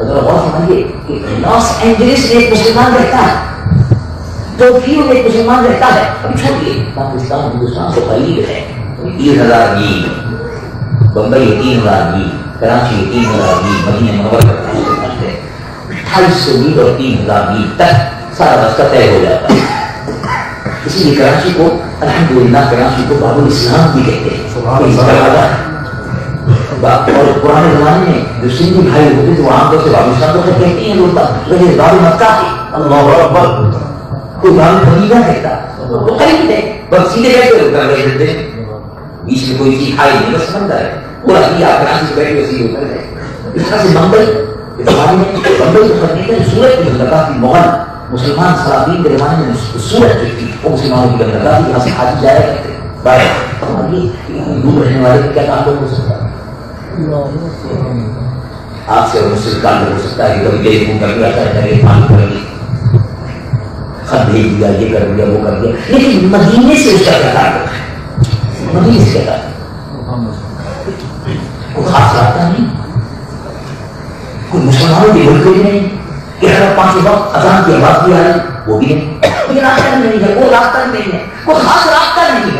अगर गौर समझिए कि लॉस एंजलिस में एक मुसलमान रहता है। टोक्यो में एक मुसलमान रहता है। अभी छोड़िए। पाकिस्तान हिंदुस्तान से करीब है तीन हज़ार मील बम्बई तीन हज़ार मील कराची तीन हज़ार मील मदीना मनवर अट्ठाईस सौ मील और तीन हज़ार मील तक सारा रास्ता तय हो जाता है। इसीलिए कराची को अल्हम्दुलिल्लाह कराची को बाबुल इस्लाम भी कहते हैं? और पुराने जमाने में जो सिंधी भाई होते थे वो आमतौर से बाबू इस्लाम तो कहते हैं लोग लेकिन बाबू मक्का अल्लाह अकबर। कोई बाबू मदीना कहता वो करीब थे। बस सीधे कैसे उतर गए थे बीच में कोई चीज़ खाई नहीं बस समझ है। पूरा दिया कराची से बैठे सीधे उतर गए इस तरह से बम्बई बम्बई को करने सूरत की थी मोहन मुसलमान सलाफीन के जमाने में सूरत जो थी। वो मुसलमानों की थी यहाँ से हाजी जाया करते बाहर दूर रहने वाले क्या काम हो सकता है? आपसे मुझसे काम हो सकता है कभी टेलीफोन कर दिया चाहे पानी कर दिया खत भेज दिया, ये कर दिया, वो कर दिया। लेकिन मदीने से उसका क्या ताल्लुक मदीने से क्या? कोई खास रास्ता नहीं। कोई मुसलमानों के मुल्क भी नहीं। कि अगर पाँच वक्त अजान की आवाज़ भी आ रही, वो भी नहीं। ये रास्ता नहीं है, वो रास्ता नहीं है। कोई खास रास्ता नहीं है।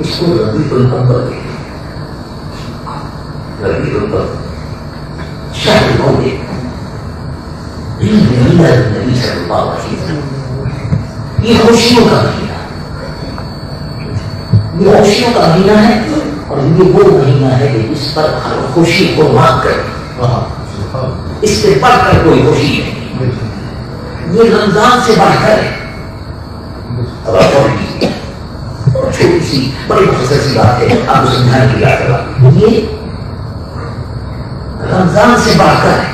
इसको ये खुशियों का महीना ये का महीना है और ये वो महीना है इस पर हर खुशी को माफ़ कर इससे बढ़कर कोई नहीं ये रमज़ान से बढ़कर है। सी बड़ी मुख्तर सी बात है आपको समझाने की है ये रमज़ान से बढ़कर है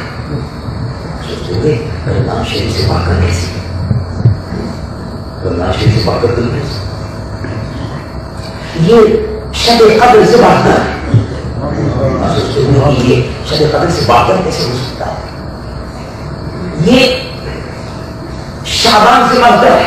रमज़ान शरीफ से बढ़कर कैसे रमज़ान शरीफ से बढ़कर तुम कैसे ये शब कब्र से बढ़कर है ये शब कब्र से बढ़कर कैसे हो सकता है ये शाबान से बढ़कर है।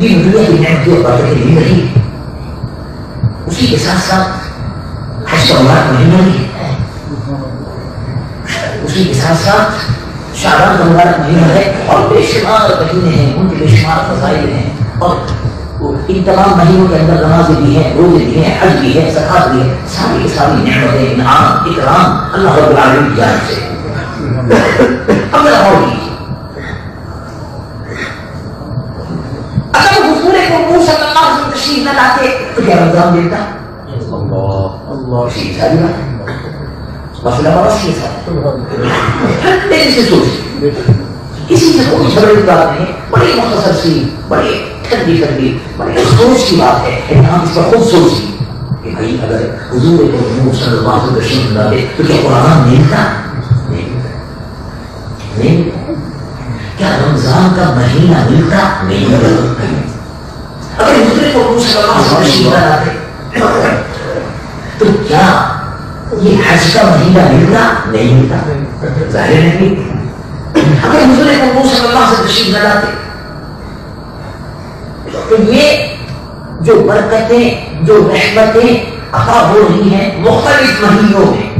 उसमें दिन दुनिया की नेमतें और बरकतें मिल रही है उसी के साथ साथ हज मुबारक महीना भी है उसी के साथ साथ शाबान का मुबारक महीना है और बेशुमार महीने हैं, उनके बेशुमार फजाइल हैं। और इन तमाम महीनों के अंदर नमाजें भी हैं, रोज़े भी हैं, हज भी है सखात भी है, सारी की सारी नेमतें इनाम, इकराम अल्लाह रब्बुल आलमीन की जान से। अब और लीजिए अगर हुजूर को मुँह सल्लल्लाहु तो रमज़ान मिलता अल्लाह अल्लाह सीधी सारी बात मसला बड़ा सीधा है तेज़ी से सोचिए किसी से कोई झगड़े की बात नहीं बड़ी मुख्तसर सी बड़ी ठंडी ठंडी बड़ी सोच की बात है लेकिन हम इस पर खुद सोचिए कि भाई अगर हुजूर को मुँह सल्लल्लाहु अलैहि वसल्लम तशरीफ़ न लाते तो क्या कुरान नहीं नहीं क्या रमज़ान का महीना मिलता नहीं मिलता अगर दूसरे को अलैहि वसल्लम तशरीफ़ तो क्या ये हज का महीना मिलता नहीं मिलता ज़ाहिर नहीं अगर को मुँह सल्लल्लाहु वसल्लम तशरीफ़ न लाते तो ये जो बरकतें जो रहमतें अता हो रही हैं मुख्तलिफ़ महीनों में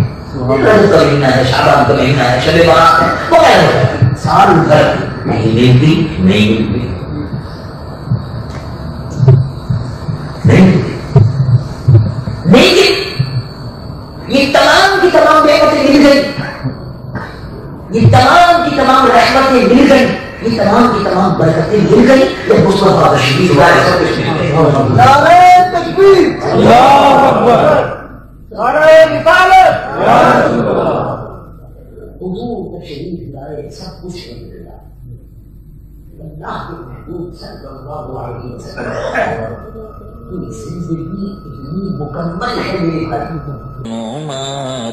रजब का महीना है शाबान का महीना है शब बारात है वगैरह साल भर नहीं मिलती नहीं मिलती लेकिन ये तमाम की तमाम नेमतें मिल गई। ये तमाम की तमाम रहमतें मिल गई। ये तमाम की तमाम बरकतें मिल गई। ये मुस्तफ़ा तशरीफ़ लाए सब कुछ मिल नारे तकबीर। अल्लाह अकबर। नारे रिसालत। हुजूर तशरीफ़ लाए सब कुछ मिल गया अल्लाह के महबूब सल्लल्लाहु अलैहि वसल्लम। भाई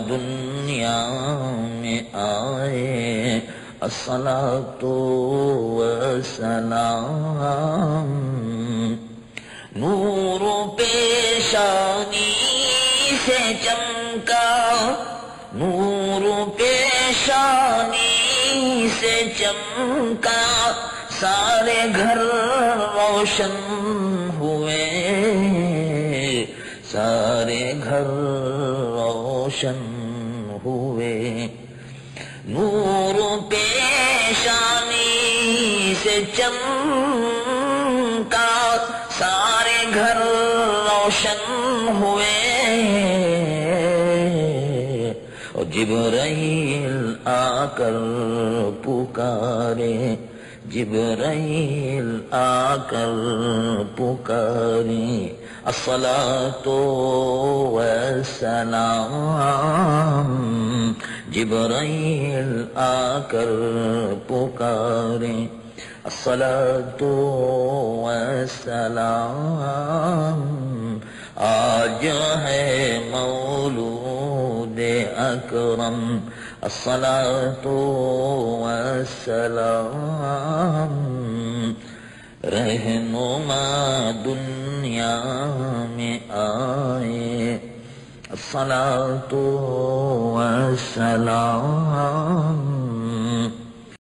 दुनिया में आए असला तो सलाम नूर पेशानी से चमका, नूर पेशानी से चमका, सारे घर रोशन। सारे घर रोशन हुए। नूर पेशानी से चमका, सारे घर रोशन हुए। और जिब्राइल आकर पुकारे, जिब्राइल आकर पुकारे। तो सलाम जिब्राइल आकर पुकारे। असला तो सलाम आज है मौलूद अकरम। असला तो सलाम रहनुमा दुनिया में आए असला तो सलाम